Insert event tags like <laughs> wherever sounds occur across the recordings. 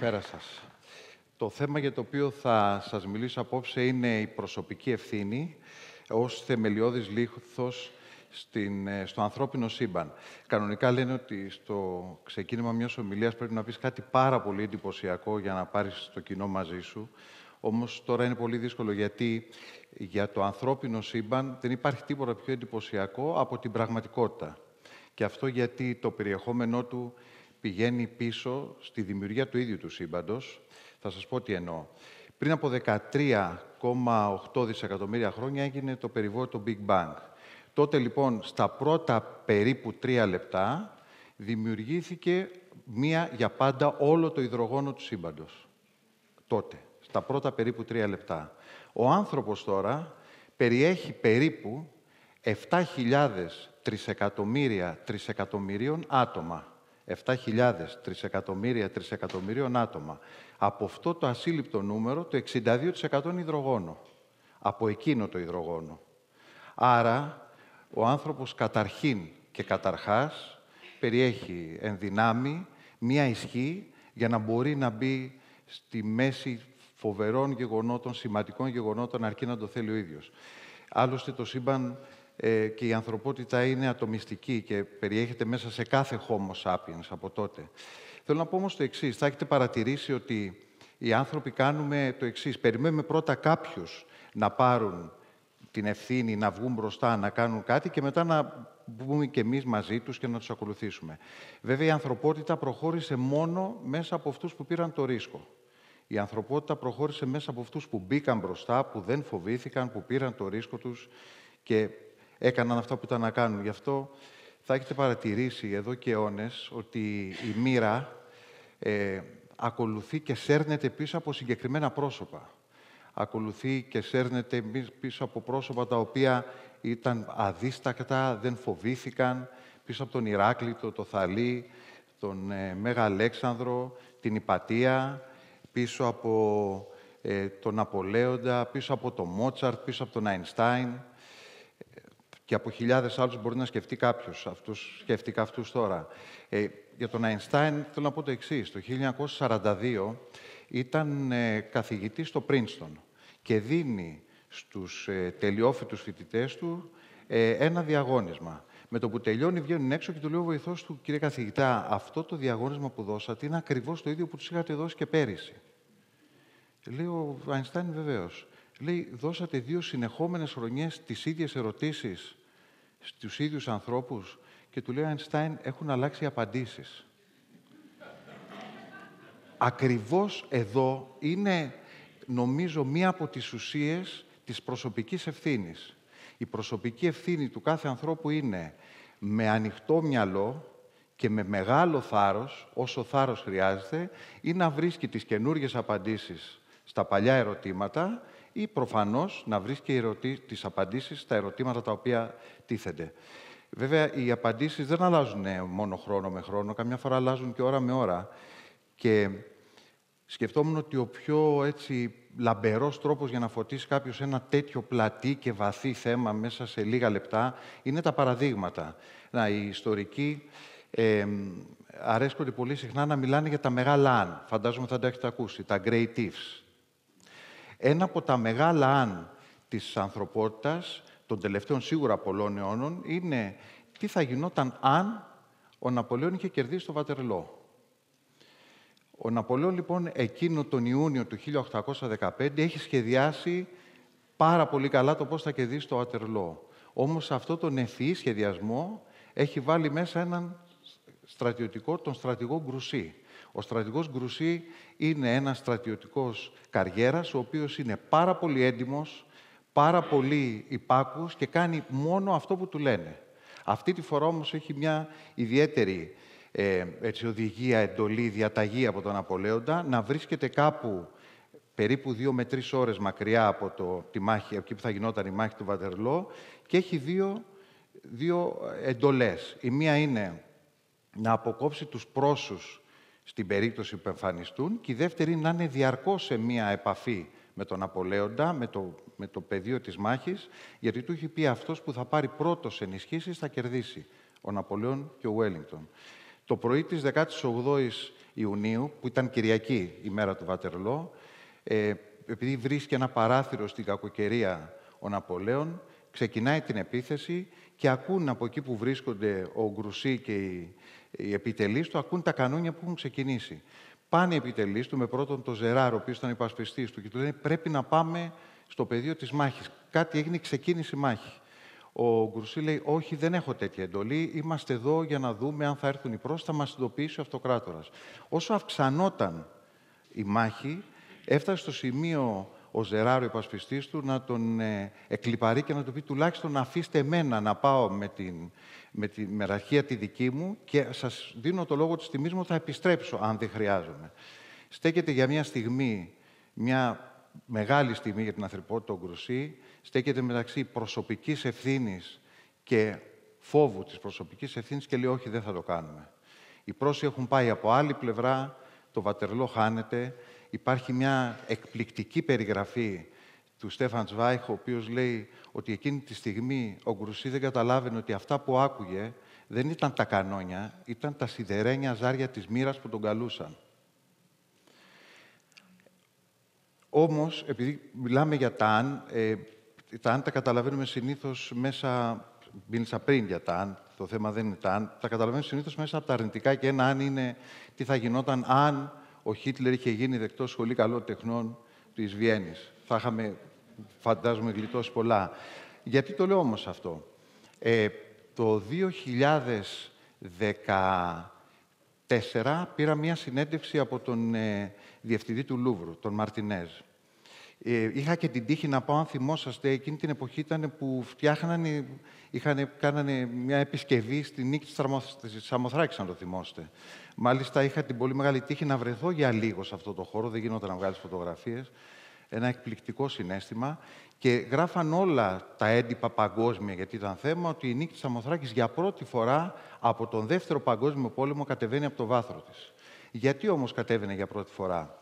Καλησπέρα σας. Το θέμα για το οποίο θα σας μιλήσω απόψε είναι η προσωπική ευθύνη ως θεμελιώδης λίθος στην, ε, στο ανθρώπινο σύμπαν. Κανονικά λένε ότι στο ξεκίνημα μιας ομιλίας πρέπει να πεις κάτι πάρα πολύ εντυπωσιακό για να πάρεις το κοινό μαζί σου. Όμως τώρα είναι πολύ δύσκολο γιατί για το ανθρώπινο σύμπαν δεν υπάρχει τίποτα πιο εντυπωσιακό από την πραγματικότητα. Και αυτό γιατί το περιεχόμενό του πηγαίνει πίσω στη δημιουργία του ίδιου του σύμπαντος. Θα σας πω τι εννοώ. Πριν από 13,8 δισεκατομμύρια χρόνια έγινε το περιβόητο Big Bang. Τότε λοιπόν στα πρώτα περίπου τρία λεπτά δημιουργήθηκε μία για πάντα όλο το υδρογόνο του σύμπαντος. Τότε, στα πρώτα περίπου τρία λεπτά. Ο άνθρωπος τώρα περιέχει περίπου 7.000 τρισεκατομμύρια τρισεκατομμυρίων άτομα. 7.000 τρισεκατομμύρια τρισεκατομμυρίων άτομα. Από αυτό το ασύλληπτο νούμερο, το 62% είναι υδρογόνο. Από εκείνο το υδρογόνο. Άρα, ο άνθρωπος καταρχήν και καταρχάς περιέχει ενδυνάμει μία ισχύ για να μπορεί να μπει στη μέση φοβερών γεγονότων, σημαντικών γεγονότων, αρκεί να το θέλει ο ίδιος. Άλλωστε, το σύμπαν ε, και η ανθρωπότητα είναι ατομιστική και περιέχεται μέσα σε κάθε Homo sapiens από τότε. Θέλω να πω όμως το εξής. Θα έχετε παρατηρήσει ότι οι άνθρωποι κάνουμε το εξής. Περιμένουμε πρώτα κάποιους να πάρουν την ευθύνη, να βγουν μπροστά, να κάνουν κάτι και μετά να μπούμε και εμείς μαζί τους και να τους ακολουθήσουμε. Βέβαια, η ανθρωπότητα προχώρησε μόνο μέσα από αυτούς που πήραν το ρίσκο. Η ανθρωπότητα προχώρησε μέσα από αυτούς που μπήκαν μπροστά, που δεν φοβήθηκαν, που πήραν το ρίσκο τους και έκαναν αυτά που ήταν να κάνουν. Γι' αυτό θα έχετε παρατηρήσει εδώ και αιώνες ότι η μοίρα ε, ακολουθεί και σέρνεται πίσω από συγκεκριμένα πρόσωπα. Ακολουθεί και σέρνεται πίσω από πρόσωπα τα οποία ήταν αδίστακτα, δεν φοβήθηκαν, πίσω από τον Ηράκλειτο, το Θαλή, τον ε, Μέγα Αλέξανδρο, την Ιπατία, πίσω από ε, τον Ναπολέοντα, πίσω από τον Μότσαρτ, πίσω από τον Αϊνστάιν και από χιλιάδες άλλους μπορεί να σκεφτεί κάποιος. Αυτούς, σκέφτηκα αυτούς τώρα. Ε, για τον Αϊνστάιν θέλω να πω το εξής. Το 1942 ήταν ε, καθηγητής στο Πρίνστον και δίνει στους ε, τελειόφοιτους φοιτητές του ε, ένα διαγώνισμα. Με το που τελειώνει, βγαίνουν έξω και του λέει ο βοηθός του, κύριε καθηγητά, αυτό το διαγώνισμα που δώσατε είναι ακριβώς το ίδιο που τους είχατε δώσει και πέρυσι. Λέει ο Αϊνστάιν, βεβαίως. Λέει, δώσατε δύο συνεχόμενες χρονιές τις ίδιες ερωτήσεις στους ίδιους ανθρώπους και του λέει ο Αϊνστάιν, έχουν αλλάξει οι απαντήσεις. Ακριβώς εδώ είναι, νομίζω, μία από τις ουσίες της προσωπικής ευθύνης. Η προσωπική ευθύνη του κάθε ανθρώπου είναι με ανοιχτό μυαλό και με μεγάλο θάρρος, όσο θάρρος χρειάζεται, ή να βρίσκει τις καινούργιες απαντήσεις στα παλιά ερωτήματα ή προφανώς να βρίσκει ερωτή, τις απαντήσεις στα ερωτήματα τα οποία τίθενται. Βέβαια, οι απαντήσεις δεν αλλάζουν μόνο χρόνο με χρόνο, καμιά φορά αλλάζουν και ώρα με ώρα. Και σκεφτόμουν ότι ο πιο έτσι, λαμπερός τρόπος για να φωτίσεις κάποιος ένα τέτοιο πλατή και βαθύ θέμα μέσα σε λίγα λεπτά είναι τα παραδείγματα. Να, οι ιστορικοί ε, αρέσκονται πολύ συχνά να μιλάνε για τα μεγάλα αν. Φαντάζομαι θα τα έχετε ακούσει, τα great ifs. Ένα από τα μεγάλα αν της ανθρωπότητας, των τελευταίων σίγουρα πολλών αιώνων, είναι τι θα γινόταν αν ο Ναπολέον είχε κερδίσει το Βατερλό. Ο Ναπολέον, λοιπόν, εκείνο τον Ιούνιο του 1815 έχει σχεδιάσει πάρα πολύ καλά το πώς θα κερδίσει το Βατερλό. Όμως σε αυτό τον ευφυή σχεδιασμό έχει βάλει μέσα έναν στρατιωτικό, τον στρατηγό Γκρουσί. Ο στρατηγός Γκρουσί είναι ένας στρατιωτικός καριέρας, ο οποίος είναι πάρα πολύ έντιμος, πάρα πολύ υπάκους και κάνει μόνο αυτό που του λένε. Αυτή τη φορά όμως έχει μια ιδιαίτερη ε, έτσι, οδηγία, εντολή, διαταγή από τον Απολέοντα να βρίσκεται κάπου περίπου δύο με τρεις ώρες μακριά από το, τη μάχη, εκεί που θα γινόταν η μάχη του Βατερλό και έχει δύο, δύο εντολές. Η μία είναι να αποκόψει τους πρόσους στην περίπτωση που εμφανιστούν και η δεύτερη να είναι διαρκώς σε μία επαφή με τον Απολέοντα, με το, με το πεδίο της μάχης, γιατί του έχει πει αυτός που θα πάρει πρώτος ενισχύσεις θα κερδίσει, ο Ναπολέον και ο Βέλιγκτον. Το πρωί της 18ης Ιουνίου, που ήταν Κυριακή η μέρα του Βατερλό, ε, επειδή βρίσκει ένα παράθυρο στην κακοκαιρία ο Ναπολέον, ξεκινάει την επίθεση και ακούν από εκεί που βρίσκονται ο Γκρουσί και οι, οι επιτελείς του, ακούν τα κανόνια που έχουν ξεκινήσει. Πάνε οι επιτελείς του με πρώτον τον Ζεράρο, ο οποίος ήταν υπασπιστής του, και του λένε πρέπει να πάμε στο πεδίο της μάχης. Κάτι έγινε, ξεκίνησε η μάχη. Ο Γκρουσί λέει: Όχι, δεν έχω τέτοια εντολή. Είμαστε εδώ για να δούμε αν θα έρθουν οι πρόσφυγε, θα μας ειδοποιήσει ο αυτοκράτορας. Όσο αυξανόταν η μάχη, έφτασε στο σημείο ο Ζεράρο, υπασπιστή του, να τον ε, εκλυπαρεί και να του πει τουλάχιστον να αφήστε εμένα να πάω με την, με τη μεραρχία τη δική μου και σας δίνω το λόγο της τιμής μου, θα επιστρέψω αν δεν χρειάζομαι. Στέκεται για μια στιγμή, μια μεγάλη στιγμή για την ανθρωπότητα ο Γκρουσί, στέκεται μεταξύ προσωπικής ευθύνης και φόβου της προσωπικής ευθύνης και λέει όχι δεν θα το κάνουμε. Οι πρόσοι έχουν πάει από άλλη πλευρά, το Βατερλό χάνεται, υπάρχει μια εκπληκτική περιγραφή του Στέφαν Τσβάιχ, ο οποίος λέει ότι εκείνη τη στιγμή ο Γκρουσί δεν καταλάβαινε ότι αυτά που άκουγε δεν ήταν τα κανόνια, ήταν τα σιδερένια ζάρια της μοίρας που τον καλούσαν. Όμως, επειδή μιλάμε για τα αν, ε, τα αν τα καταλαβαίνουμε συνήθως μέσα, μίλησα πριν για τα αν, το θέμα δεν είναι τα αν, τα καταλαβαίνουμε συνήθως μέσα από τα αρνητικά και ένα αν είναι τι θα γινόταν αν ο Χίτλερ είχε γίνει δεκτός σχολή καλών τεχνών της Βιέννης. Θα είχαμε, φαντάζομαι, γλιτώσει πολλά. Γιατί το λέω όμως αυτό. Ε, το 2014 πήρα μία συνέντευξη από τον ε, διευθυντή του Λούβρου, τον Μαρτινέζ. Ε, είχα και την τύχη να πάω, αν θυμόσαστε, εκείνη την εποχή ήταν που φτιάχνανε, είχαν, κάνανε μια επισκευή στη νίκη της Σαμοθράκης, αν το θυμόστε. Μάλιστα, είχα την πολύ μεγάλη τύχη να βρεθώ για λίγο σε αυτό το χώρο, δεν γινόταν να βγάλεις φωτογραφίες. Ένα εκπληκτικό συνέστημα. Και γράφαν όλα τα έντυπα παγκόσμια, γιατί ήταν θέμα, ότι η νίκη της Σαμοθράκης για πρώτη φορά από τον Δεύτερο Παγκόσμιο Πόλεμο κατεβαίνει από το βάθρο της. Γιατί όμως κατέβαινε για πρώτη φορά;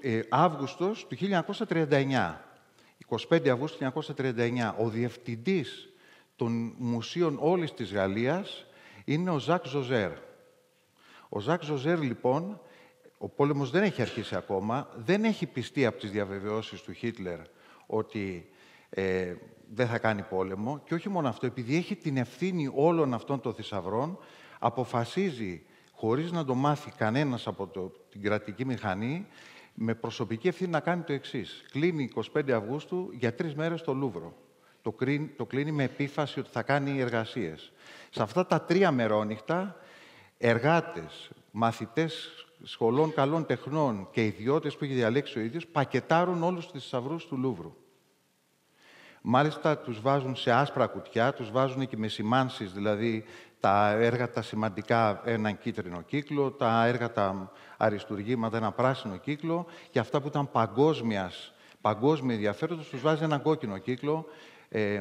Ε, Αύγουστος του 1939, 25 Αυγούστου 1939, ο διευθυντής των μουσείων όλης της Γαλλίας είναι ο Ζακ Ζωζέρ. Ο Ζακ Ζωζέρ, λοιπόν, ο πόλεμος δεν έχει αρχίσει ακόμα, δεν έχει πιστεί από τις διαβεβαιώσεις του Χίτλερ ότι ε, δεν θα κάνει πόλεμο. Και όχι μόνο αυτό, επειδή έχει την ευθύνη όλων αυτών των θησαυρών, αποφασίζει χωρίς να το μάθει κανένας από το, την κρατική μηχανή, με προσωπική ευθύνη να κάνει το εξής. Κλείνει 25 Αυγούστου για τρεις μέρες το Λούβρο. Το, κλείνει, το κλείνει με επίφαση ότι θα κάνει εργασίες. Σε αυτά τα τρία μερόνυχτα, εργάτες, μαθητές σχολών καλών τεχνών και ιδιώτες που έχει διαλέξει ο ίδιος, πακετάρουν όλους τους θησαυρού του Λούβρου. Μάλιστα τους βάζουν σε άσπρα κουτιά, τους βάζουν και με σημάνσεις, δηλαδή τα έργα τα σημαντικά έναν κίτρινο κύκλο, τα έργα τα αριστουργήματα ένα πράσινο κύκλο και αυτά που ήταν παγκόσμιας, παγκόσμια ενδιαφέροντος τους βάζει έναν κόκκινο κύκλο. Ε,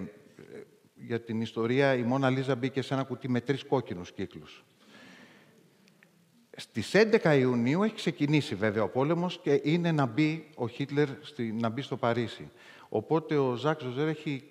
για την ιστορία η Μόνα Λίζα μπήκε σε ένα κουτί με τρεις κόκκινους κύκλους. Στις 11 Ιουνίου έχει ξεκινήσει βέβαια ο πόλεμος και είναι να μπει ο Χίτλερ στη, να μπει στο Παρίσι. Οπότε ο Ζακ Ζωζέρ έχει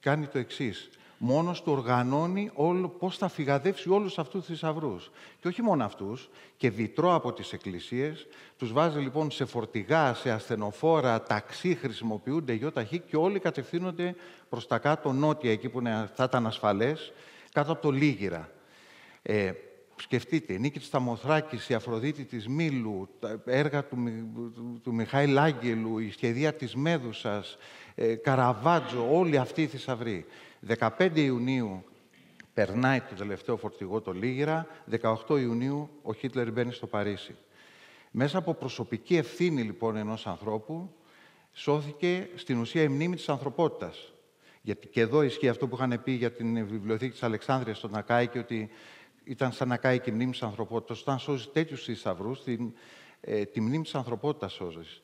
κάνει το εξής μόνος του οργανώνει όλο, πώς θα φυγαδεύσει όλους αυτούς τους θησαυρούς. Και όχι μόνο αυτούς, και βιτρό από τις εκκλησίες, τους βάζει λοιπόν σε φορτηγά, σε ασθενοφόρα, ταξί χρησιμοποιούνται, γιοταχή και όλοι κατευθύνονται προς τα κάτω νότια, εκεί που θα ήταν ασφαλές, κάτω από το Λίγυρα. Ε, σκεφτείτε, η Νίκη της Ταμοθράκης, η Αφροδίτη της Μήλου, τα έργα του, του, του Μιχάηλ Άγγελου, η σχεδία της Μέδουσας, ε, Καραβάτζο, όλοι αυτοί οι θησαυροί. 15 Ιουνίου περνάει το τελευταίο φορτηγό το Λίγυρα, 18 Ιουνίου ο Χίτλερ μπαίνει στο Παρίσι. Μέσα από προσωπική ευθύνη λοιπόν ενός ανθρώπου σώθηκε στην ουσία η μνήμη της ανθρωπότητας. Γιατί και εδώ ισχύει αυτό που είχαν πει για την βιβλιοθήκη της Αλεξάνδρειας στο Νακάικη, ότι ήταν σαν να κάει και η μνήμη της ανθρωπότητας. Όταν σώζει τέτοιους θησαυρούς, την, ε, τη μνήμη της ανθρωπότητας σώζεις.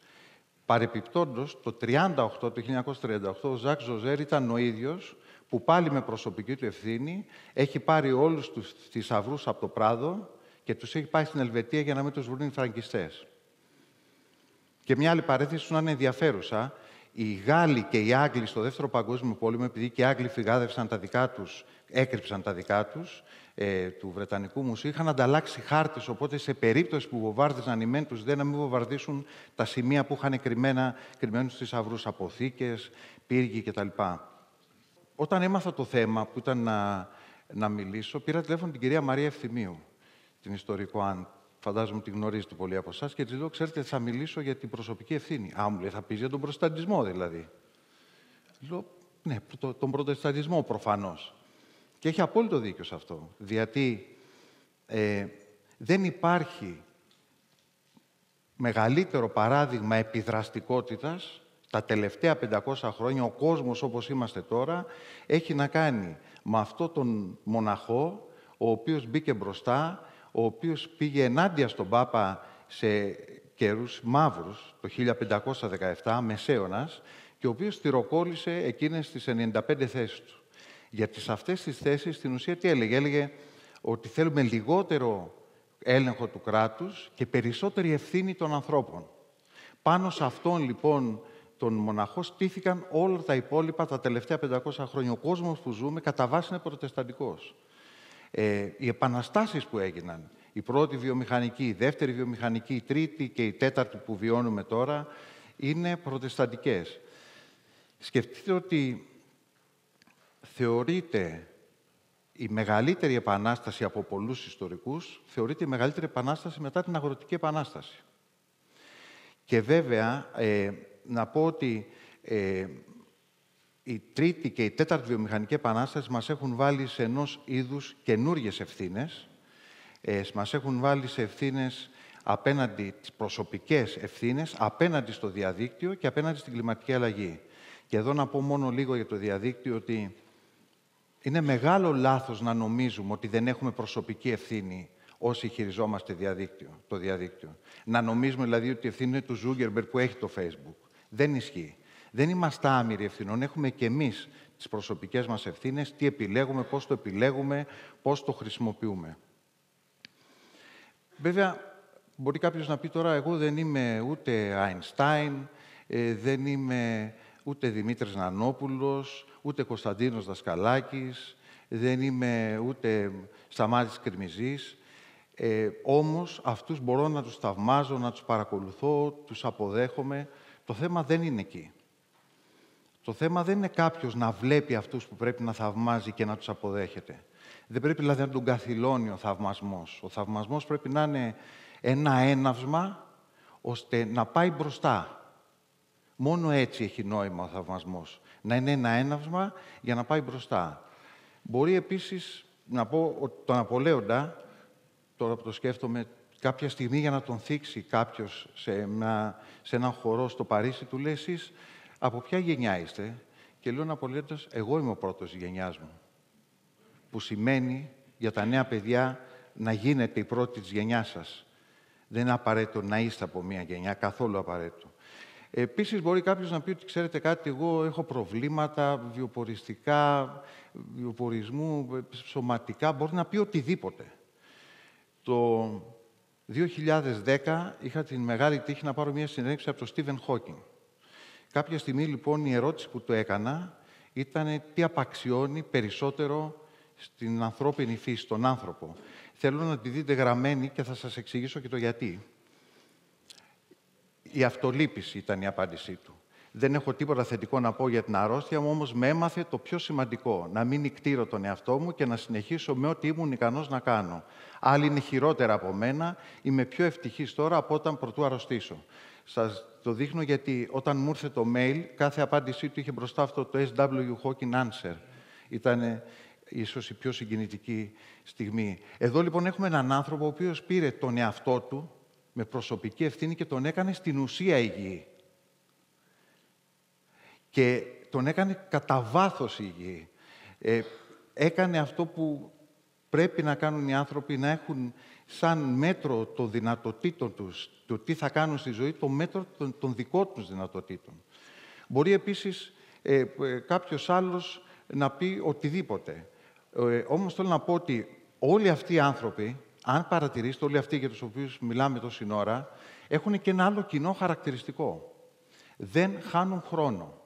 Παρεπιπτόντως, το 1938, το 1938, ο Ζακ Ζωζέρ ήταν ο ίδιος που πάλι με προσωπική του ευθύνη έχει πάρει όλους τους θησαυρούς από το Πράδο και τους έχει πάει στην Ελβετία για να μην τους βρουν οι φραγκιστές. Και μια άλλη παρέθεση που να είναι ενδιαφέρουσα, οι Γάλλοι και οι Άγγλοι στο Δεύτερο Παγκόσμιο Πόλεμο, επειδή και οι Άγγλοι φυγάδευσαν τα δικά τους, έκρυψαν τα δικά τους, ε, του Βρετανικού Μουσείου, είχαν ανταλλάξει χάρτες, οπότε σε περίπτωση που βομβάρδιζαν οι μεν τους δεν να μην βομβαρδίσουν τα σημεία που είχαν κρυμμένα, κρυμμένους στις αυρούς, αποθήκες, πύργοι κτλ. Όταν έμαθα το θέμα που ήταν να, να μιλήσω, πήρα τηλέφωνο την κυρία Μαρία Ευθυμίου, την ιστορικό, αν φαντάζομαι τη γνωρίζετε πολύ από εσάς, και της λέω: Ξέρετε, θα μιλήσω για την προσωπική ευθύνη. Α, μου λέει, θα πεις για τον προστατισμό δηλαδή. Λέω: Ναι, τον προτεσταντισμό προφανώς. Και έχει απόλυτο δίκιο σε αυτό. Γιατί ε, δεν υπάρχει μεγαλύτερο παράδειγμα επιδραστικότητας τα τελευταία 500 χρόνια, ο κόσμος όπως είμαστε τώρα, έχει να κάνει με αυτό τον μοναχό, ο οποίος μπήκε μπροστά, ο οποίος πήγε ενάντια στον Πάπα σε καιρούς μαύρους, το 1517, μεσαίωνας, και ο οποίος θυροκόλλησε εκείνες τις 95 θέσεις του. Γιατί σε αυτές τις θέσεις, στην ουσία, τι έλεγε; Έλεγε ότι θέλουμε λιγότερο έλεγχο του κράτους και περισσότερη ευθύνη των ανθρώπων. Πάνω σε αυτόν, λοιπόν, τον μοναχό στήθηκαν όλα τα υπόλοιπα τα τελευταία 500 χρόνια. Ο κόσμος που ζούμε κατά βάση είναι προτεσταντικός. Ε, οι επαναστάσεις που έγιναν, η πρώτη βιομηχανική, η δεύτερη βιομηχανική, η τρίτη και η τέταρτη που βιώνουμε τώρα, είναι προτεσταντικές. Σκεφτείτε ότι θεωρείται η μεγαλύτερη επανάσταση από πολλούς ιστορικούς, θεωρείται η μεγαλύτερη επανάσταση μετά την Αγροτική Επανάσταση. Και βέβαια, ε, να πω ότι ε, η τρίτη και η τέταρτη βιομηχανική επανάσταση μας έχουν βάλει σε ενός είδους καινούργιες ευθύνες. Ε, μας έχουν βάλει σε ευθύνες απέναντι τις προσωπικές ευθύνες, απέναντι στο διαδίκτυο και απέναντι στην κλιματική αλλαγή. Και εδώ να πω μόνο λίγο για το διαδίκτυο ότι είναι μεγάλο λάθος να νομίζουμε ότι δεν έχουμε προσωπική ευθύνη όσοι χειριζόμαστε διαδίκτυο, το διαδίκτυο. Να νομίζουμε δηλαδή ότι η ευθύνη είναι του Ζούγκερμπερ που έχει το Facebook. Δεν ισχύει. Δεν είμαστε άμυροι ευθυνών. Έχουμε και εμείς τις προσωπικές μας ευθύνες, τι επιλέγουμε, πώς το επιλέγουμε, πώς το χρησιμοποιούμε. Βέβαια, μπορεί κάποιος να πει τώρα, εγώ δεν είμαι ούτε Αϊνστάιν, ε, δεν είμαι ούτε Δημήτρης Νανόπουλος, ούτε Κωνσταντίνος Δασκαλάκης, δεν είμαι ούτε Σταμάτης Κρυμιζής. Ε, όμως αυτούς μπορώ να τους θαυμάζω, να τους παρακολουθώ, τους αποδέχομαι. Το θέμα δεν είναι εκεί. Το θέμα δεν είναι κάποιος να βλέπει αυτούς που πρέπει να θαυμάζει και να τους αποδέχεται. Δεν πρέπει δηλαδή να τον καθυλώνει ο θαυμασμός. Ο θαυμασμός πρέπει να είναι ένα έναυσμα ώστε να πάει μπροστά. Μόνο έτσι έχει νόημα ο θαυμασμός. Να είναι ένα έναυσμα για να πάει μπροστά. Μπορεί επίσης να πω ότι τον Απολέοντα, τώρα που το σκέφτομαι, κάποια στιγμή για να τον θίξει κάποιος σε, μια, σε έναν χορό στο Παρίσι, του λέει εσείς από ποια γενιά είστε; Και λέω Απολέοντας, εγώ είμαι ο πρώτος γενιάς μου. Που σημαίνει για τα νέα παιδιά να γίνετε η πρώτη της γενιάς σας. Δεν είναι απαραίτητο να είστε από μια γενιά, καθόλου απαραίτητο. Επίσης, μπορεί κάποιος να πει ότι, ξέρετε κάτι, εγώ έχω προβλήματα βιοποριστικά, βιοπορισμού, σωματικά, μπορεί να πει οτιδήποτε. Το 2010 είχα την μεγάλη τύχη να πάρω μια συνέντευξη από τον Στίβεν Χόκινγκ. Κάποια στιγμή, λοιπόν, η ερώτηση που του έκανα ήταν τι απαξιώνει περισσότερο στην ανθρώπινη φύση, στον άνθρωπο. Θέλω να τη δείτε γραμμένη και θα σας εξηγήσω και το γιατί. Η αυτολύπηση ήταν η απάντησή του. Δεν έχω τίποτα θετικό να πω για την αρρώστια μου, όμως με έμαθε το πιο σημαντικό. Να μην νικτήρω τον εαυτό μου και να συνεχίσω με ό,τι ήμουν ικανός να κάνω. Άλλοι είναι χειρότερα από μένα, είμαι πιο ευτυχής τώρα από όταν πρωτού αρρωστήσω. Σας το δείχνω γιατί όταν μου ήρθε το mail, κάθε απάντησή του είχε μπροστά αυτό το SW Hawking Answer. Ήταν ίσως η πιο συγκινητική στιγμή. Εδώ λοιπόν έχουμε έναν άνθρωπο ο οποίος πήρε τον εαυτό του με προσωπική ευθύνη και τον έκανε στην ουσία υγιή. Και τον έκανε κατά βάθος υγιή. Ε, έκανε αυτό που πρέπει να κάνουν οι άνθρωποι, να έχουν σαν μέτρο των δυνατοτήτων τους, το τι θα κάνουν στη ζωή, το μέτρο των, των δικών τους δυνατοτήτων. Μπορεί επίσης ε, ε, κάποιος άλλος να πει οτιδήποτε. Ε, όμως θέλω να πω ότι όλοι αυτοί οι άνθρωποι αν παρατηρήσετε, όλοι αυτοί για τους οποίους μιλάμε τόση ώρα, έχουν και ένα άλλο κοινό χαρακτηριστικό. δεν χάνουν χρόνο.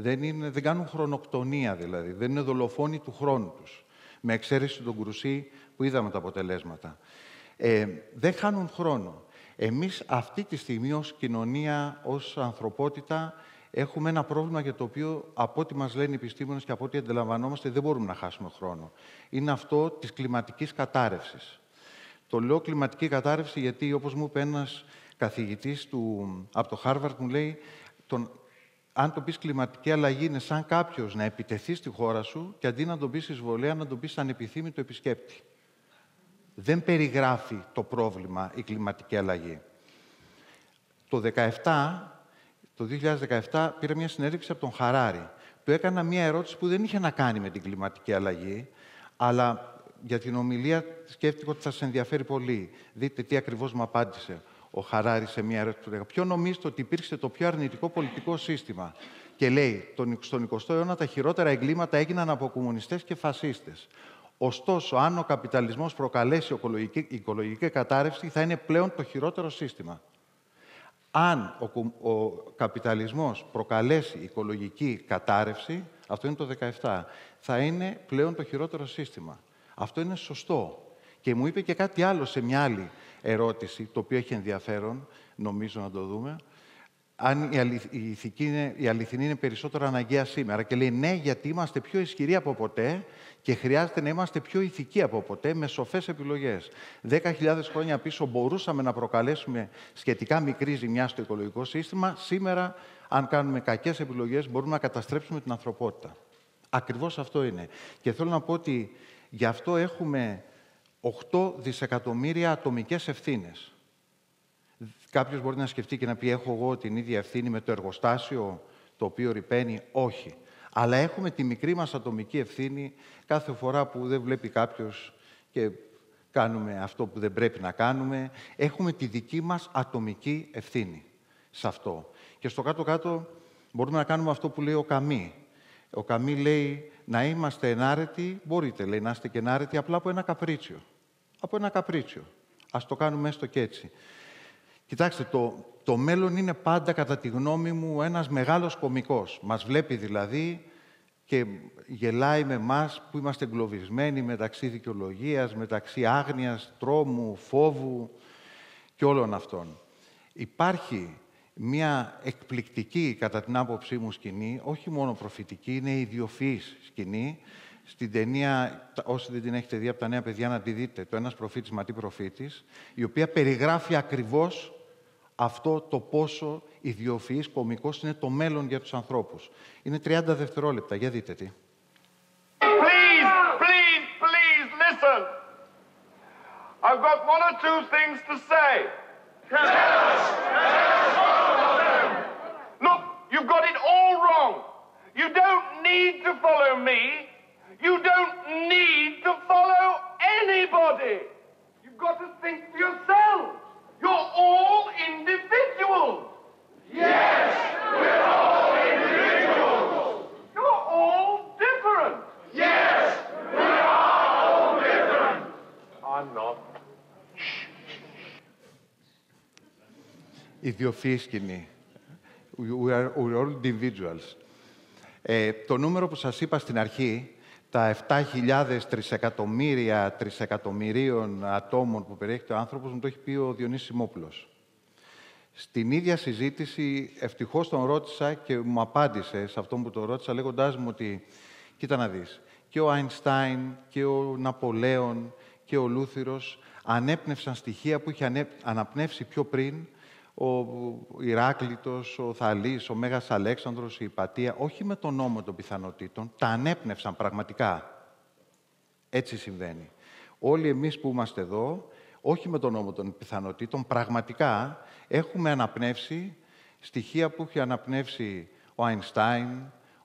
Δεν, είναι, δεν κάνουν χρονοκτονία δηλαδή, δεν είναι δολοφόνοι του χρόνου τους. Με εξαίρεση τον Κρουσί που είδαμε τα αποτελέσματα. Ε, δεν χάνουν χρόνο. Εμείς αυτή τη στιγμή ως κοινωνία, ως ανθρωπότητα, έχουμε ένα πρόβλημα για το οποίο, από ό,τι μας λένε οι επιστήμονες και από ό,τι αντιλαμβανόμαστε, δεν μπορούμε να χάσουμε χρόνο. Είναι αυτό της κλιματικής κατάρρευσης. Το λέω κλιματική κατάρρευση γιατί, όπως μου είπε ένας καθηγητής του, από το Χάρβαρτ, μου λέει, τον, αν το πεις κλιματική αλλαγή, είναι σαν κάποιος να επιτεθεί στη χώρα σου και αντί να τον πεις εισβολέα, να τον πεις ανεπιθύμητο επισκέπτη. Δεν περιγράφει το πρόβλημα η κλιματική αλλαγή. Το 2017, το 2017 πήρα μια συνέντευξη από τον Χαράρη. Του έκανα μια ερώτηση που δεν είχε να κάνει με την κλιματική αλλαγή, αλλά για την ομιλία σκέφτηκα ότι θα σας ενδιαφέρει πολύ. Δείτε τι ακριβώς μου απάντησε ο Χαράρη σε μια ερώτηση που λέγα. Ποιο νομίζετε ότι υπήρξε το πιο αρνητικό πολιτικό σύστημα; Και λέει, στον 20ο αιώνα τα χειρότερα εγκλήματα έγιναν από κομμουνιστές και φασίστες. Ωστόσο, αν ο καπιταλισμός προκαλέσει οικολογική, οικολογική κατάρρευση, θα είναι πλέον το χειρότερο σύστημα. Αν ο, ο καπιταλισμός προκαλέσει οικολογική κατάρρευση, αυτό είναι το 17, θα είναι πλέον το χειρότερο σύστημα. Αυτό είναι σωστό. Και μου είπε και κάτι άλλο σε μια άλλη ερώτηση, το οποίο έχει ενδιαφέρον, νομίζω να το δούμε. Αν η, η, ηθική είναι, η αληθινή είναι περισσότερο αναγκαία σήμερα. Και λέει ναι, γιατί είμαστε πιο ισχυροί από ποτέ και χρειάζεται να είμαστε πιο ηθικοί από ποτέ με σοφές επιλογές. Δέκα χιλιάδες χρόνια πίσω μπορούσαμε να προκαλέσουμε σχετικά μικρή ζημιά στο οικολογικό σύστημα. Σήμερα, αν κάνουμε κακές επιλογές, μπορούμε να καταστρέψουμε την ανθρωπότητα. Ακριβώς αυτό είναι. Και θέλω να πω ότι γι' αυτό έχουμε 8 δισεκατομμύρια ατομικές ευθύνες. Κάποιος μπορεί να σκεφτεί και να πει έχω εγώ την ίδια ευθύνη με το εργοστάσιο το οποίο ρηπαίνει. Όχι. Αλλά έχουμε τη μικρή μας ατομική ευθύνη κάθε φορά που δεν βλέπει κάποιος και κάνουμε αυτό που δεν πρέπει να κάνουμε. Έχουμε τη δική μας ατομική ευθύνη σε αυτό. Και στο κάτω-κάτω μπορούμε να κάνουμε αυτό που λέει ο Καμί. Ο Καμί λέει να είμαστε ενάρετοι, μπορείτε λέει να είστε και ενάρετοι απλά από ένα καπρίτσιο. Από ένα καπρίτσιο. Ας το κάνουμε έστω και έτσι. Κοιτάξτε, το, το μέλλον είναι πάντα, κατά τη γνώμη μου, ένας μεγάλος κομικός. Μας βλέπει δηλαδή και γελάει με μας που είμαστε εγκλωβισμένοι μεταξύ δικαιολογίας, μεταξύ άγνοιας, τρόμου, φόβου και όλων αυτών. Υπάρχει μια εκπληκτική, κατά την άποψή μου, σκηνή, όχι μόνο προφητική, είναι ιδιοφυής σκηνή, στην ταινία, όσοι δεν την έχετε δει από τα νέα παιδιά να τη δείτε, το «Ένας προφήτης, μα τι προφήτης», η οποία περιγράφει ακριβώς αυτό το πόσο ιδιοφυής, κομικός είναι το μέλλον για τους ανθρώπους. Είναι 30 δευτερόλεπτα. Για δείτε τι. Please, please, please listen. I've got one or two things to say. <laughs> Ιδιοφυή σκηνή. We are, we are all individuals. Ε, το νούμερο που σας είπα στην αρχή, τα 7.000 τρισεκατομμύρια τρισεκατομμυρίων ατόμων που περιέχει ο άνθρωπος, μου το έχει πει ο Διονύσης Σιμόπουλος. Στην ίδια συζήτηση, ευτυχώς τον ρώτησα και μου απάντησε σε αυτό που τον ρώτησα, λέγοντάς μου ότι, κοίτα να δεις, και ο Αϊνστάιν και ο Ναπολέον και ο Λούθυρος ανέπνευσαν στοιχεία που είχε αναπνεύσει πιο πριν ο Ηράκλητος, ο Θαλής, ο Μέγας Αλέξανδρος, η Υπατία, όχι με τον νόμο των πιθανότητων, τα ανέπνευσαν πραγματικά. Έτσι συμβαίνει. Όλοι εμείς που είμαστε εδώ, όχι με τον νόμο των πιθανότητων, πραγματικά έχουμε αναπνεύσει στοιχεία που έχει αναπνεύσει ο Αϊνστάιν,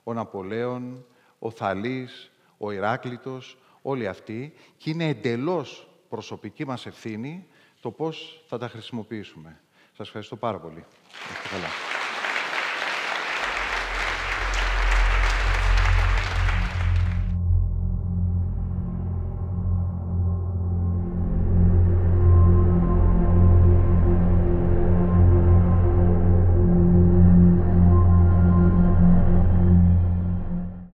ο Ναπολέον, ο Θαλής, ο Ηράκλητος, όλοι αυτοί και είναι εντελώς προσωπική μας ευθύνη το πώς θα τα χρησιμοποιήσουμε. Σας ευχαριστώ πάρα πολύ. Ευχαριστώ καλά.